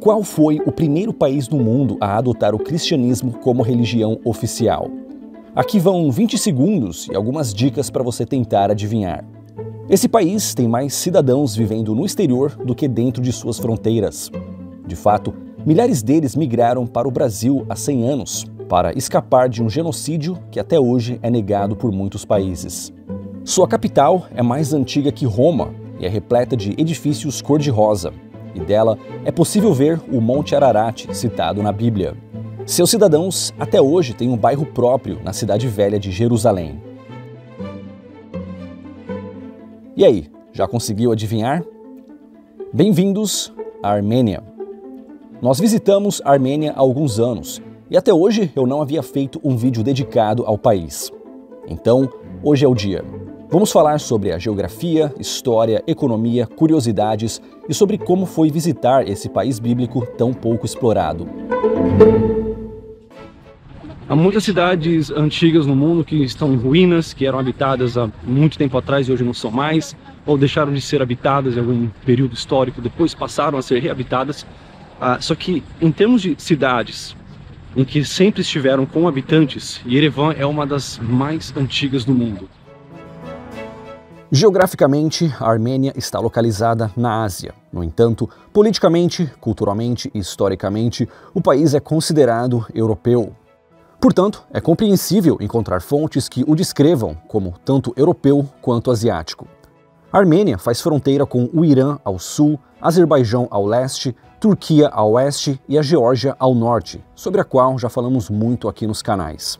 Qual foi o primeiro país no mundo a adotar o cristianismo como religião oficial? Aqui vão 20 segundos e algumas dicas para você tentar adivinhar. Esse país tem mais cidadãos vivendo no exterior do que dentro de suas fronteiras. De fato, milhares deles migraram para o Brasil há 100 anos para escapar de um genocídio que até hoje é negado por muitos países. Sua capital é mais antiga que Roma e é repleta de edifícios cor-de-rosa, e dela é possível ver o Monte Ararat citado na Bíblia. Seus cidadãos até hoje têm um bairro próprio na cidade velha de Jerusalém. E aí, já conseguiu adivinhar? Bem-vindos à Armênia. Nós visitamos a Armênia há alguns anos e até hoje eu não havia feito um vídeo dedicado ao país. Então, hoje é o dia. Vamos falar sobre a geografia, história, economia, curiosidades e sobre como foi visitar esse país bíblico tão pouco explorado. Há muitas cidades antigas no mundo que estão em ruínas, que eram habitadas há muito tempo atrás e hoje não são mais, ou deixaram de ser habitadas em algum período histórico, depois passaram a ser reabitadas. Ah, só que em termos de cidades em que sempre estiveram com habitantes, Yerevan é uma das mais antigas do mundo. Geograficamente, a Armênia está localizada na Ásia. No entanto, politicamente, culturalmente e historicamente, o país é considerado europeu. Portanto, é compreensível encontrar fontes que o descrevam como tanto europeu quanto asiático. A Armênia faz fronteira com o Irã ao sul, Azerbaijão ao leste, Turquia ao oeste e a Geórgia ao norte, sobre a qual já falamos muito aqui nos canais.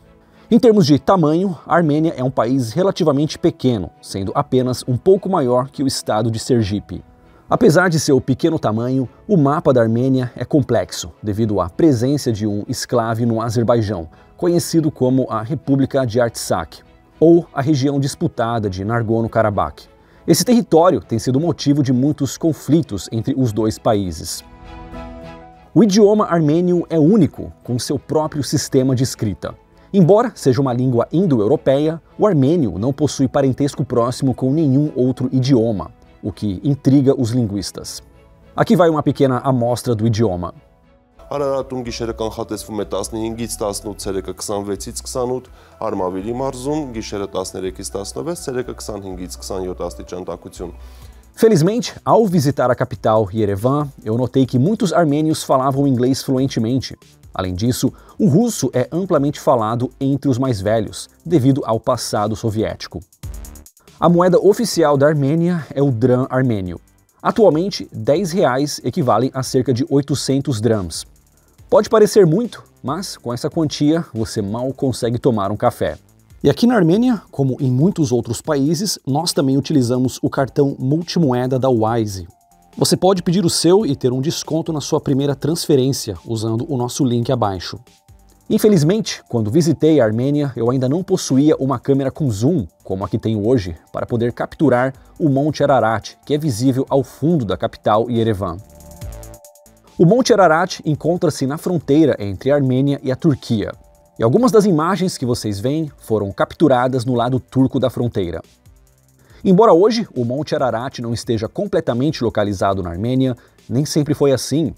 Em termos de tamanho, a Armênia é um país relativamente pequeno, sendo apenas um pouco maior que o estado de Sergipe. Apesar de seu pequeno tamanho, o mapa da Armênia é complexo, devido à presença de um esclave no Azerbaijão, conhecido como a República de Artsakh, ou a região disputada de Nagorno-Karabakh. Esse território tem sido motivo de muitos conflitos entre os dois países. O idioma armênio é único, com seu próprio sistema de escrita. Embora seja uma língua indo-europeia, o armênio não possui parentesco próximo com nenhum outro idioma, o que intriga os linguistas. Aqui vai uma pequena amostra do idioma. Արարատուն գիշերը կանխատեսվում է 15-ից 18, ցերեկը 26-ից 28, Արմավիրի մարզում գիշերը 13-ից 16, ցերեկը 25-ից 27 աստիճան տաքություն։ Felizmente, ao visitar a capital, Yerevan, eu notei que muitos armênios falavam inglês fluentemente. Além disso, o russo é amplamente falado entre os mais velhos, devido ao passado soviético. A moeda oficial da Armênia é o dram armênio. Atualmente, 10 reais equivalem a cerca de 800 drams. Pode parecer muito, mas com essa quantia você mal consegue tomar um café. E aqui na Armênia, como em muitos outros países, nós também utilizamos o cartão multimoeda da Wise, você pode pedir o seu e ter um desconto na sua primeira transferência usando o nosso link abaixo. Infelizmente, quando visitei a Armênia, eu ainda não possuía uma câmera com zoom, como a que tenho hoje, para poder capturar o Monte Ararat, que é visível ao fundo da capital Yerevan. O Monte Ararat encontra-se na fronteira entre a Armênia e a Turquia, e algumas das imagens que vocês veem foram capturadas no lado turco da fronteira. Embora hoje o Monte Ararat não esteja completamente localizado na Armênia, nem sempre foi assim.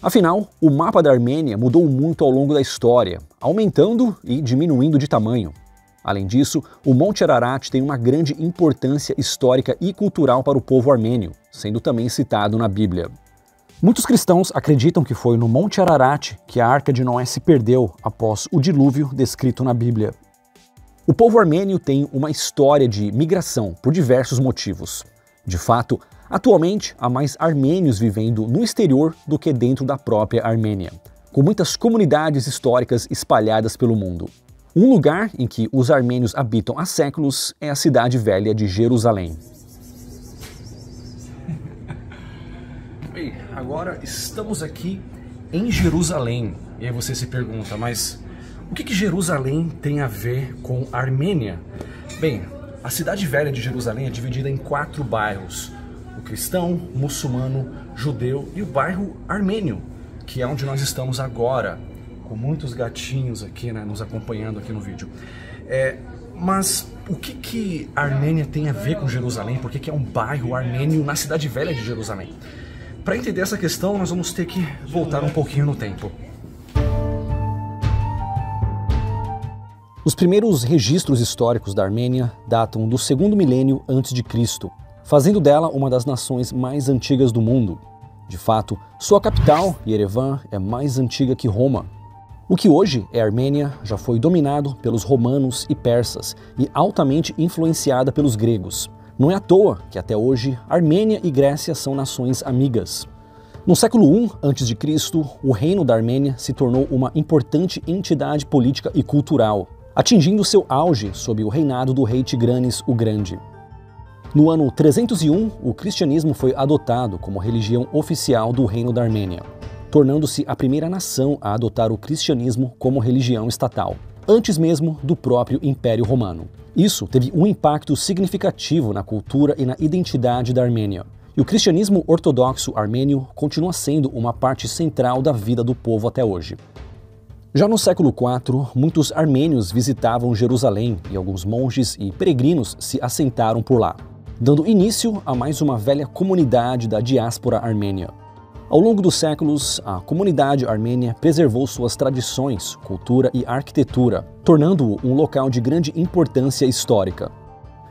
Afinal, o mapa da Armênia mudou muito ao longo da história, aumentando e diminuindo de tamanho. Além disso, o Monte Ararat tem uma grande importância histórica e cultural para o povo armênio, sendo também citado na Bíblia. Muitos cristãos acreditam que foi no Monte Ararat que a Arca de Noé se perdeu após o dilúvio descrito na Bíblia. O povo armênio tem uma história de migração por diversos motivos. De fato, atualmente há mais armênios vivendo no exterior do que dentro da própria Armênia, com muitas comunidades históricas espalhadas pelo mundo. Um lugar em que os armênios habitam há séculos é a cidade velha de Jerusalém. Bem, agora estamos aqui em Jerusalém. E aí você se pergunta, mas o que, que Jerusalém tem a ver com Armênia? Bem, a cidade velha de Jerusalém é dividida em quatro bairros: o cristão, muçulmano, judeu e o bairro armênio, que é onde nós estamos agora, com muitos gatinhos aqui, né, nos acompanhando aqui no vídeo. É, mas o que, que Armênia tem a ver com Jerusalém? Por que, que é um bairro armênio na cidade velha de Jerusalém? para entender essa questão, nós vamos ter que voltar um pouquinho no tempo. Os primeiros registros históricos da Armênia datam do segundo milênio antes de Cristo, fazendo dela uma das nações mais antigas do mundo. De fato, sua capital, Yerevan, é mais antiga que Roma. O que hoje é Armênia já foi dominado pelos romanos e persas e altamente influenciada pelos gregos. Não é à toa que até hoje Armênia e Grécia são nações amigas. No século I a.C., o reino da Armênia se tornou uma importante entidade política e cultural, atingindo seu auge sob o reinado do rei Tigranes o Grande. No ano 301, o cristianismo foi adotado como religião oficial do Reino da Armênia, tornando-se a primeira nação a adotar o cristianismo como religião estatal, antes mesmo do próprio Império Romano. Isso teve um impacto significativo na cultura e na identidade da Armênia. E o cristianismo ortodoxo armênio continua sendo uma parte central da vida do povo até hoje. Já no século IV, muitos armênios visitavam Jerusalém e alguns monges e peregrinos se assentaram por lá, dando início a mais uma velha comunidade da diáspora armênia. Ao longo dos séculos, a comunidade armênia preservou suas tradições, cultura e arquitetura, tornando-o um local de grande importância histórica.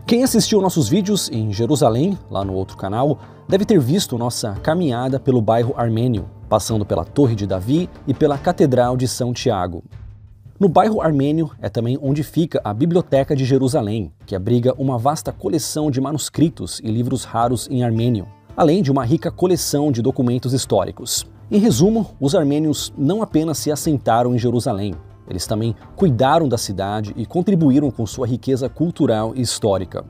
Quem assistiu nossos vídeos em Jerusalém, lá no outro canal, deve ter visto nossa caminhada pelo bairro armênio, passando pela Torre de Davi e pela Catedral de São Tiago. No bairro armênio é também onde fica a Biblioteca de Jerusalém, que abriga uma vasta coleção de manuscritos e livros raros em armênio, além de uma rica coleção de documentos históricos. Em resumo, os armênios não apenas se assentaram em Jerusalém, eles também cuidaram da cidade e contribuíram com sua riqueza cultural e histórica.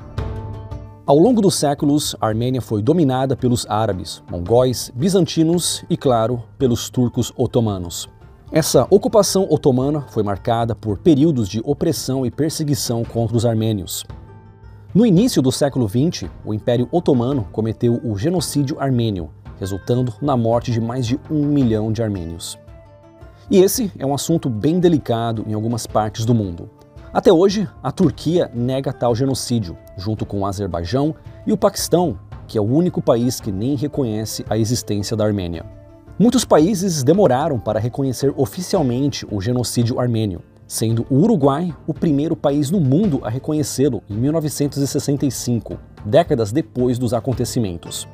Ao longo dos séculos, a Armênia foi dominada pelos árabes, mongóis, bizantinos e, claro, pelos turcos otomanos. Essa ocupação otomana foi marcada por períodos de opressão e perseguição contra os armênios. No início do século XX, o Império Otomano cometeu o genocídio armênio, resultando na morte de mais de um milhão de armênios. E esse é um assunto bem delicado em algumas partes do mundo. Até hoje, a Turquia nega tal genocídio, junto com o Azerbaijão e o Paquistão, que é o único país que nem reconhece a existência da Armênia. Muitos países demoraram para reconhecer oficialmente o genocídio armênio, sendo o Uruguai o primeiro país no mundo a reconhecê-lo em 1965, décadas depois dos acontecimentos.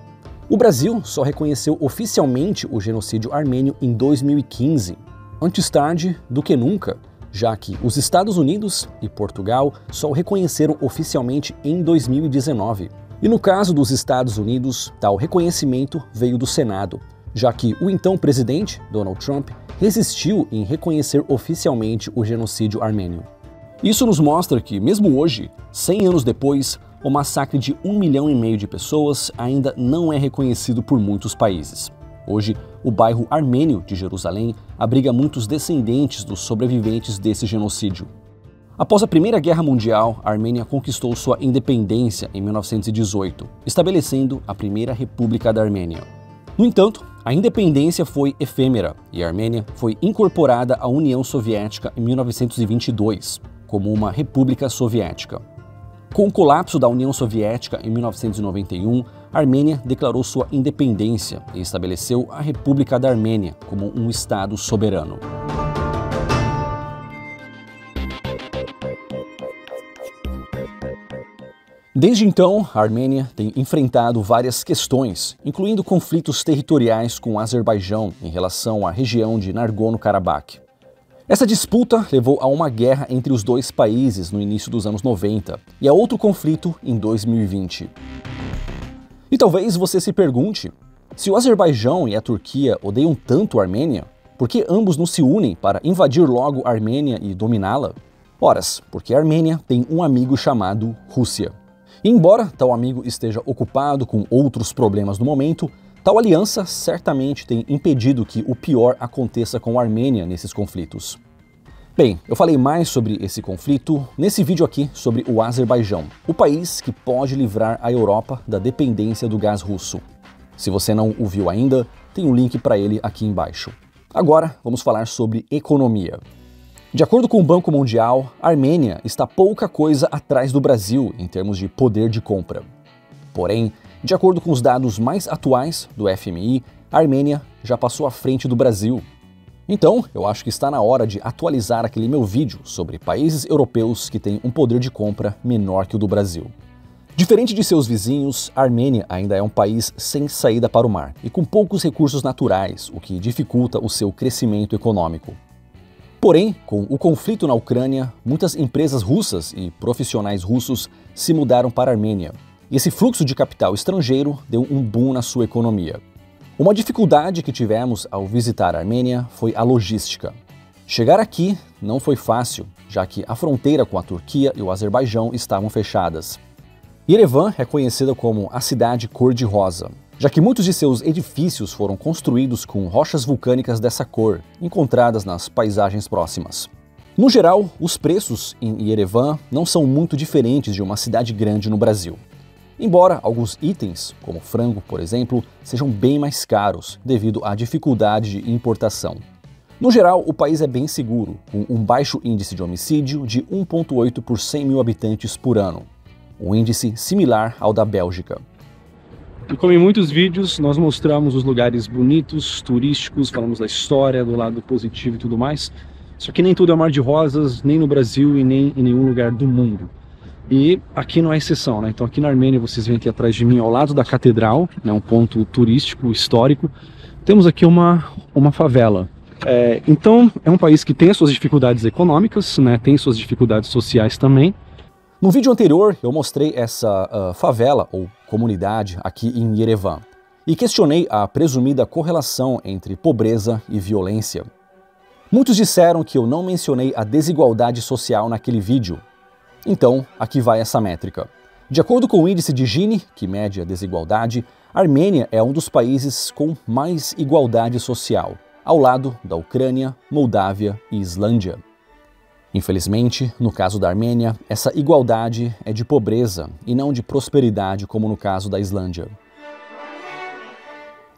O Brasil só reconheceu oficialmente o genocídio armênio em 2015, antes tarde do que nunca, já que os Estados Unidos e Portugal só o reconheceram oficialmente em 2019. E no caso dos Estados Unidos, tal reconhecimento veio do Senado, já que o então presidente, Donald Trump, resistiu em reconhecer oficialmente o genocídio armênio. Isso nos mostra que, mesmo hoje, 100 anos depois, o massacre de um milhão e meio de pessoas ainda não é reconhecido por muitos países. Hoje, o bairro armênio de Jerusalém abriga muitos descendentes dos sobreviventes desse genocídio. Após a Primeira Guerra Mundial, a Armênia conquistou sua independência em 1918, estabelecendo a Primeira República da Armênia. No entanto, a independência foi efêmera e a Armênia foi incorporada à União Soviética em 1922, como uma república soviética. Com o colapso da União Soviética em 1991, a Armênia declarou sua independência e estabeleceu a República da Armênia como um Estado soberano. Desde então, a Armênia tem enfrentado várias questões, incluindo conflitos territoriais com o Azerbaijão em relação à região de Nagorno-Karabakh. Essa disputa levou a uma guerra entre os dois países no início dos anos 90 e a outro conflito em 2020. E talvez você se pergunte: se o Azerbaijão e a Turquia odeiam tanto a Armênia, por que ambos não se unem para invadir logo a Armênia e dominá-la? Horas, porque a Armênia tem um amigo chamado Rússia. E embora tal amigo esteja ocupado com outros problemas no momento, Tal aliança certamente tem impedido que o pior aconteça com a Armênia nesses conflitos. Bem, eu falei mais sobre esse conflito nesse vídeo aqui sobre o Azerbaijão, o país que pode livrar a Europa da dependência do gás russo. Se você não o viu ainda, tem um link para ele aqui embaixo. Agora vamos falar sobre economia. De acordo com o Banco Mundial, a Armênia está pouca coisa atrás do Brasil em termos de poder de compra. Porém, de acordo com os dados mais atuais do FMI, a Armênia já passou à frente do Brasil. Então, eu acho que está na hora de atualizar aquele meu vídeo sobre países europeus que têm um poder de compra menor que o do Brasil. Diferente de seus vizinhos, a Armênia ainda é um país sem saída para o mar e com poucos recursos naturais, o que dificulta o seu crescimento econômico. Porém, com o conflito na Ucrânia, muitas empresas russas e profissionais russos se mudaram para a Armênia, e esse fluxo de capital estrangeiro deu um boom na sua economia. Uma dificuldade que tivemos ao visitar a Armênia foi a logística. Chegar aqui não foi fácil, já que a fronteira com a Turquia e o Azerbaijão estavam fechadas. Yerevan é conhecida como a cidade cor-de-rosa, já que muitos de seus edifícios foram construídos com rochas vulcânicas dessa cor, encontradas nas paisagens próximas. No geral, os preços em Yerevan não são muito diferentes de uma cidade grande no Brasil. Embora alguns itens, como frango, por exemplo, sejam bem mais caros devido à dificuldade de importação. No geral, o país é bem seguro, com um baixo índice de homicídio de 1,8 por 100 mil habitantes por ano, um índice similar ao da Bélgica. E como em muitos vídeos, nós mostramos os lugares bonitos, turísticos, falamos da história, do lado positivo e tudo mais. Só que nem tudo é mar de rosas, nem no Brasil e nem em nenhum lugar do mundo. E aqui não é exceção, né? Então aqui na Armênia, vocês veem aqui atrás de mim, ao lado da catedral, né, um ponto turístico, histórico, temos aqui uma, uma favela. É, então é um país que tem as suas dificuldades econômicas, né, tem suas dificuldades sociais também, no vídeo anterior, eu mostrei essa uh, favela ou comunidade aqui em Yerevan e questionei a presumida correlação entre pobreza e violência. Muitos disseram que eu não mencionei a desigualdade social naquele vídeo. Então, aqui vai essa métrica. De acordo com o índice de Gini, que mede a desigualdade, a Armênia é um dos países com mais igualdade social, ao lado da Ucrânia, Moldávia e Islândia. Infelizmente, no caso da Armênia, essa igualdade é de pobreza e não de prosperidade, como no caso da Islândia.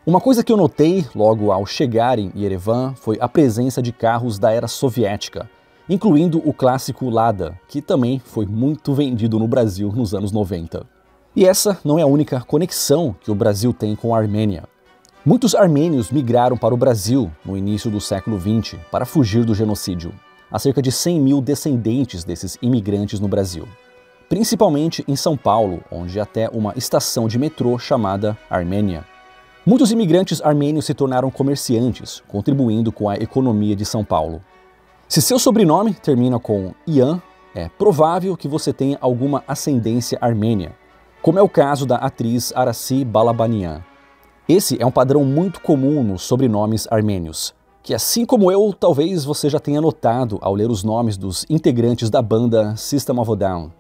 Uma coisa que eu notei logo ao chegar em Yerevan foi a presença de carros da era soviética, incluindo o clássico Lada, que também foi muito vendido no Brasil nos anos 90. E essa não é a única conexão que o Brasil tem com a Armênia. Muitos armênios migraram para o Brasil no início do século XX para fugir do genocídio há cerca de 100 mil descendentes desses imigrantes no Brasil, principalmente em São Paulo, onde há até uma estação de metrô chamada Armênia. Muitos imigrantes armênios se tornaram comerciantes, contribuindo com a economia de São Paulo. Se seu sobrenome termina com Ian, é provável que você tenha alguma ascendência armênia, como é o caso da atriz Arasi Balabanian. Esse é um padrão muito comum nos sobrenomes armênios que assim como eu, talvez você já tenha notado ao ler os nomes dos integrantes da banda System of a Down.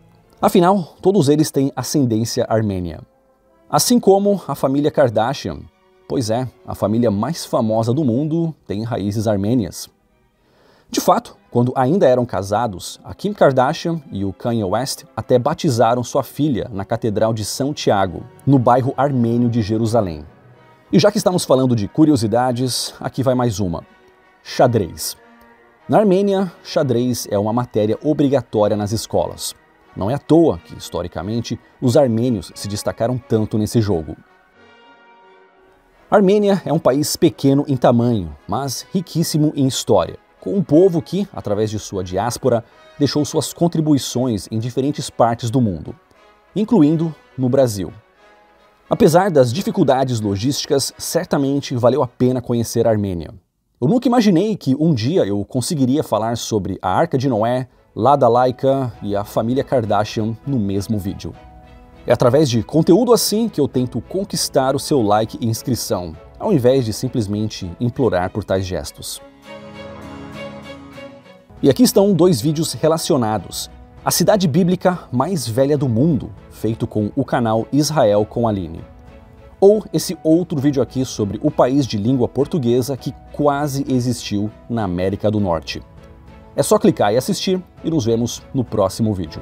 Afinal, todos eles têm ascendência armênia. Assim como a família Kardashian. Pois é, a família mais famosa do mundo tem raízes armênias. De fato, quando ainda eram casados, a Kim Kardashian e o Kanye West até batizaram sua filha na Catedral de São Tiago, no bairro armênio de Jerusalém. E já que estamos falando de curiosidades, aqui vai mais uma xadrez. Na Armênia, xadrez é uma matéria obrigatória nas escolas. Não é à toa que, historicamente, os armênios se destacaram tanto nesse jogo. A Armênia é um país pequeno em tamanho, mas riquíssimo em história, com um povo que, através de sua diáspora, deixou suas contribuições em diferentes partes do mundo, incluindo no Brasil. Apesar das dificuldades logísticas, certamente valeu a pena conhecer a Armênia. Eu nunca imaginei que um dia eu conseguiria falar sobre a Arca de Noé, Lada Laika e a família Kardashian no mesmo vídeo. É através de conteúdo assim que eu tento conquistar o seu like e inscrição, ao invés de simplesmente implorar por tais gestos. E aqui estão dois vídeos relacionados. A cidade bíblica mais velha do mundo, feito com o canal Israel com Aline ou esse outro vídeo aqui sobre o país de língua portuguesa que quase existiu na América do Norte. É só clicar e assistir e nos vemos no próximo vídeo.